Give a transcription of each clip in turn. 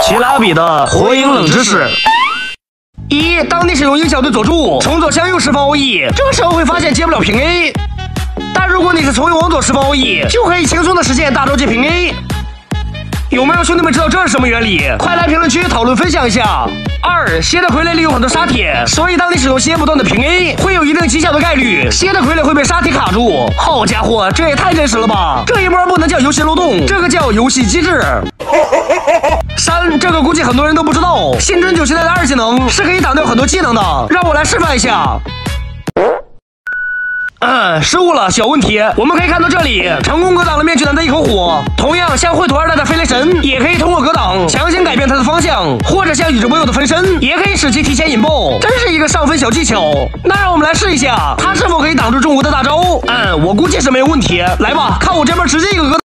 奇拉比的火影冷知识：一，当你使用鹰小队佐助从左向右释放 OE，这个时候会发现接不了平 A。但如果你是从右往左释放 OE，就可以轻松的实现大招接平 A。有没有兄弟们知道这是什么原理？快来评论区讨论分享一下。二，蝎的傀儡里有很多沙铁，所以当你使用蝎不断的平 A，会有一定极小的概率蝎的傀儡会被沙铁卡住。好家伙，这也太真实了吧！这一波不能叫游戏漏洞，这个叫游戏机制。这个估计很多人都不知道，新春九系列的二技能是可以挡掉很多技能的，让我来示范一下。嗯，失误了，小问题。我们可以看到这里，成功格挡了面具男的一口火。同样，像绘图二代的飞雷神，也可以通过格挡强行改变他的方向，或者像宇宙波鼬的分身，也可以使其提前引爆，真是一个上分小技巧。那让我们来试一下，他是否可以挡住中国的大招？嗯，我估计是没有问题。来吧，看我这边直接一个格挡。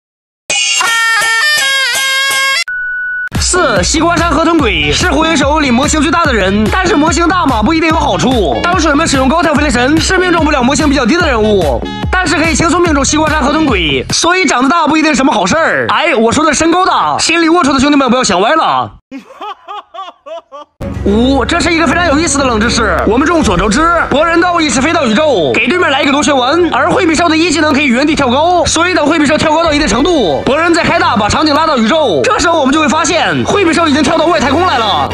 四西瓜山河豚鬼是火影手游里模型最大的人，但是模型大嘛不一定有好处。当水们使用高跳飞雷神是命中不了模型比较低的人物，但是可以轻松命中西瓜山河豚鬼，所以长得大不一定是什么好事儿。哎，我说的身高大，心里龌龊的兄弟们不要想歪了。五，这是一个非常有意思的冷知识。我们众所周知，博人道一是飞到宇宙，给对面来一个螺旋丸，而惠比寿的一技能可以原地跳高，所以等惠比寿跳高到一定程度，博人再开大把场景拉到宇宙，这时候我们就会发现惠比寿已经跳到外太空来了。